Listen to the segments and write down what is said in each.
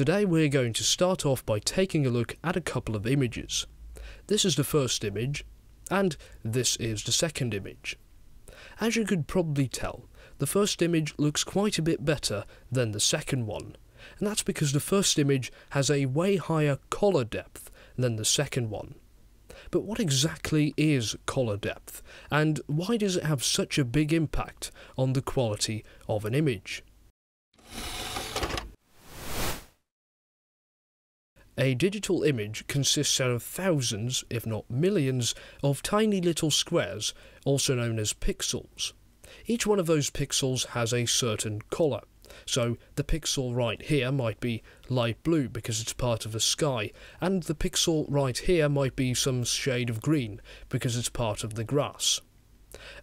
Today we're going to start off by taking a look at a couple of images. This is the first image, and this is the second image. As you could probably tell, the first image looks quite a bit better than the second one, and that's because the first image has a way higher color depth than the second one. But what exactly is color depth, and why does it have such a big impact on the quality of an image? A digital image consists out of thousands, if not millions, of tiny little squares, also known as pixels. Each one of those pixels has a certain colour. So the pixel right here might be light blue because it's part of the sky, and the pixel right here might be some shade of green because it's part of the grass.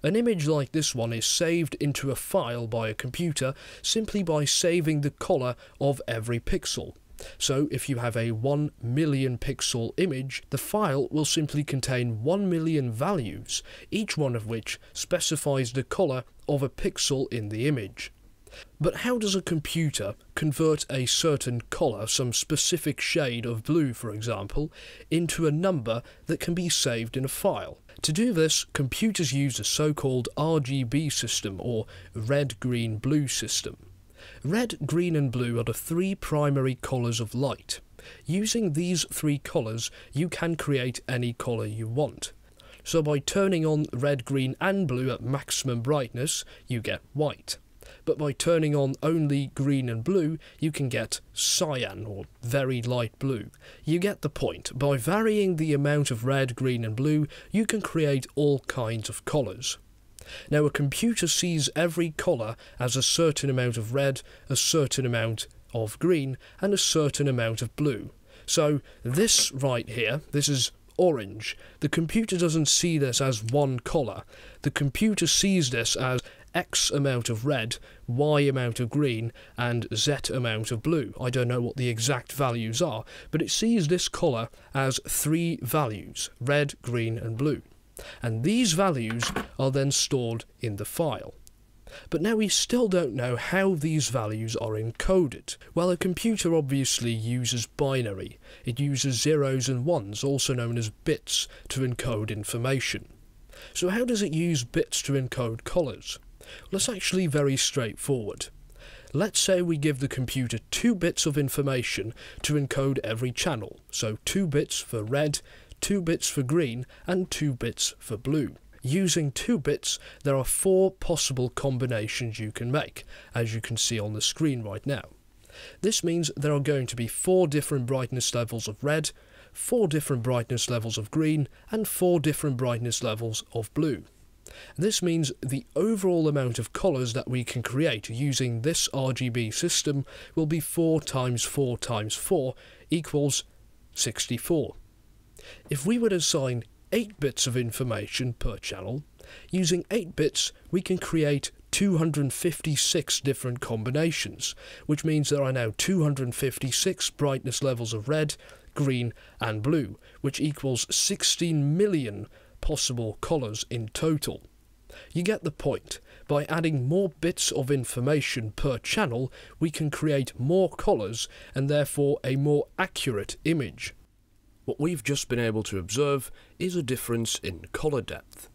An image like this one is saved into a file by a computer simply by saving the colour of every pixel. So if you have a 1 million pixel image, the file will simply contain 1 million values, each one of which specifies the colour of a pixel in the image. But how does a computer convert a certain colour, some specific shade of blue for example, into a number that can be saved in a file? To do this, computers use a so-called RGB system or red, green, blue system. Red, green and blue are the three primary colours of light. Using these three colours, you can create any colour you want. So by turning on red, green and blue at maximum brightness, you get white but by turning on only green and blue, you can get cyan or very light blue. You get the point. By varying the amount of red, green and blue, you can create all kinds of colours. Now a computer sees every colour as a certain amount of red, a certain amount of green and a certain amount of blue. So this right here, this is orange. The computer doesn't see this as one colour. The computer sees this as X amount of red, Y amount of green, and Z amount of blue. I don't know what the exact values are, but it sees this colour as three values, red, green and blue. And these values are then stored in the file. But now we still don't know how these values are encoded. Well, a computer obviously uses binary. It uses zeros and ones, also known as bits, to encode information. So how does it use bits to encode colours? Well, it's actually very straightforward. Let's say we give the computer two bits of information to encode every channel, so two bits for red, two bits for green, and two bits for blue. Using two bits, there are four possible combinations you can make, as you can see on the screen right now. This means there are going to be four different brightness levels of red, four different brightness levels of green, and four different brightness levels of blue. This means the overall amount of colours that we can create using this RGB system will be 4 times 4 times 4 equals 64. If we would assign 8 bits of information per channel, using 8 bits we can create 256 different combinations, which means there are now 256 brightness levels of red, green and blue, which equals 16 million possible colours in total. You get the point. By adding more bits of information per channel, we can create more colours and therefore a more accurate image. What we've just been able to observe is a difference in colour depth.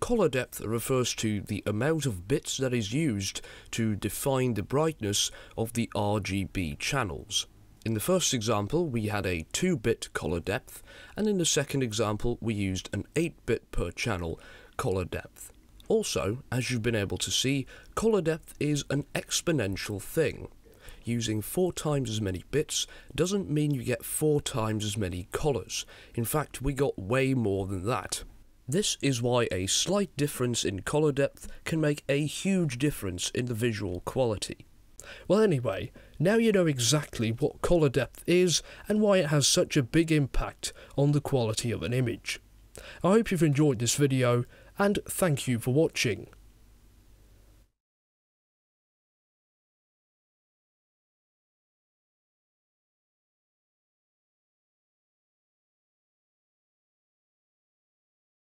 Colour depth refers to the amount of bits that is used to define the brightness of the RGB channels. In the first example, we had a 2-bit color depth, and in the second example, we used an 8-bit per channel color depth. Also, as you've been able to see, color depth is an exponential thing. Using 4 times as many bits doesn't mean you get 4 times as many colors. In fact, we got way more than that. This is why a slight difference in color depth can make a huge difference in the visual quality. Well anyway, now you know exactly what colour depth is and why it has such a big impact on the quality of an image. I hope you've enjoyed this video and thank you for watching.